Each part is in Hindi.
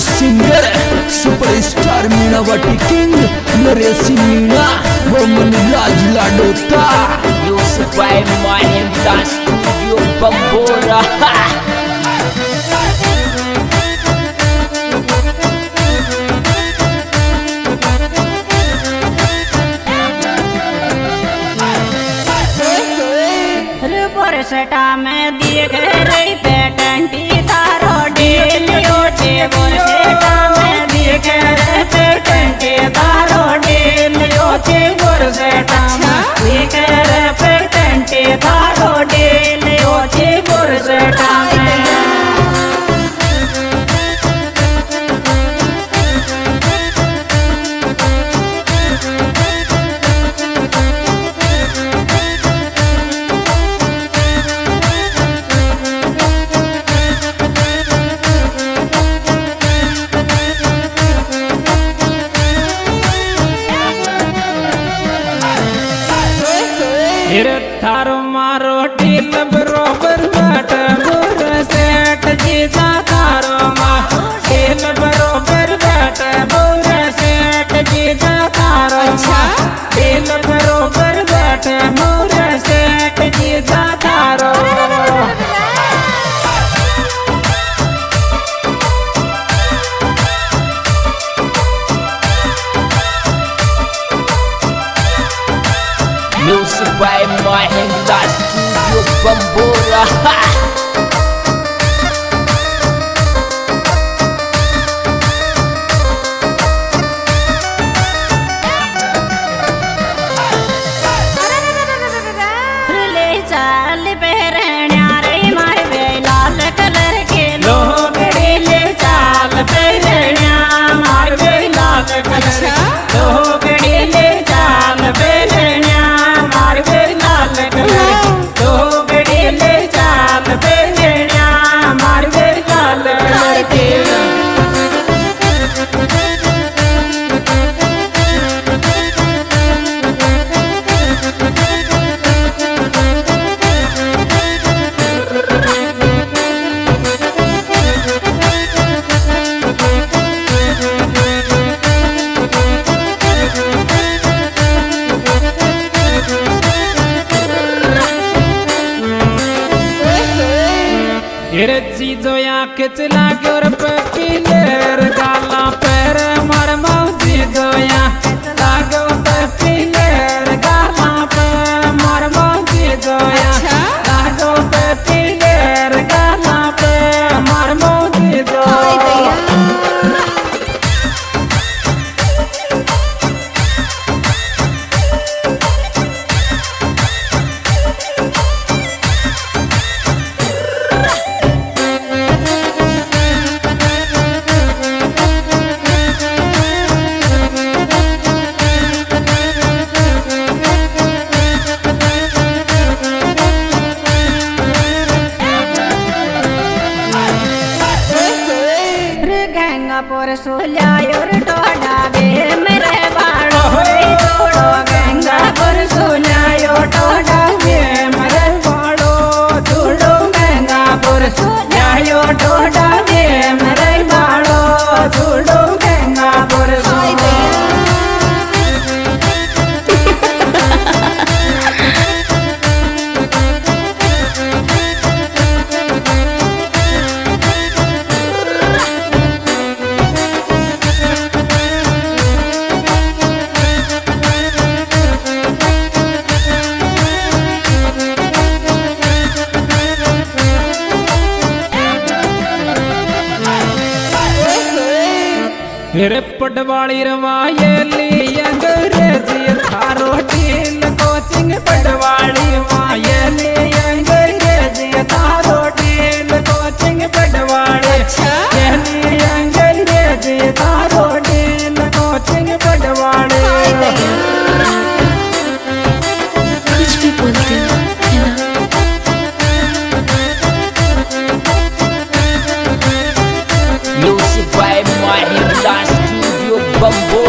सिंगर सुपरस्टार मीनावटी किंग नरेश मीना बमन मन राज लाडोता यूसुफ भाई मोहन दास स्टूडियो बम्बोरा why my hand does buckets like your sola. நிறப்பட்ட வாழிரவாயலே bambu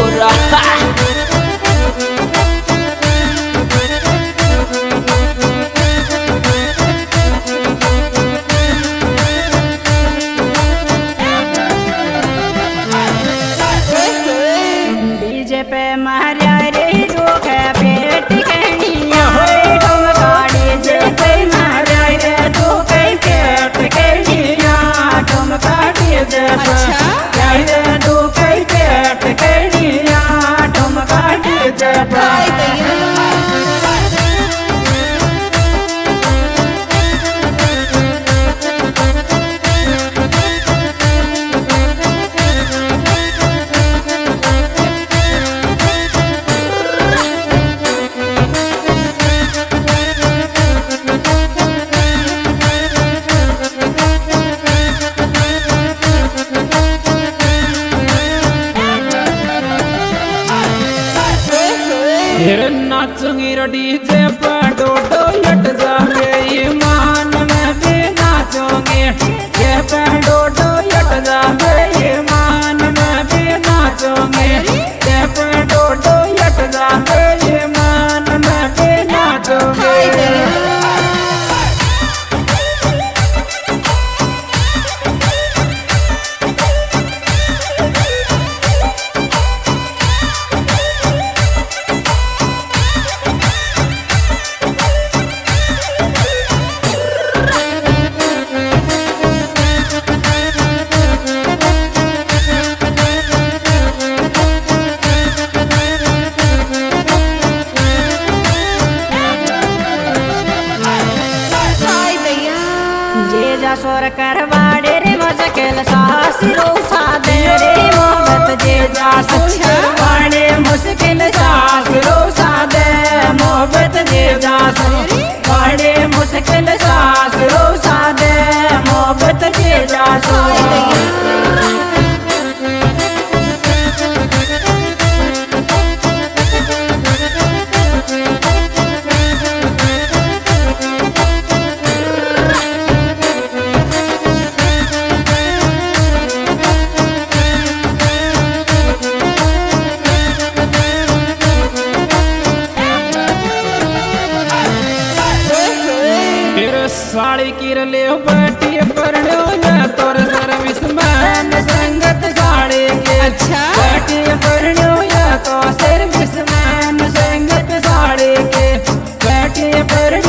அடி सोर कर बाड़े रे मुश्किल सासिरो सादे रे मोहब्बत जे जा सच्चा बाड़े मुश्किल सासिरो सादे मोहब्बत जे जा सच्चा बाड़े मुश्किल सासिरो पार्टी परलो ना तोर सर्विस मान संगत गाड़े के। अच्छा। पार्टी परलो तो सर्विस मान संगत गाड़े के। पार्टी पर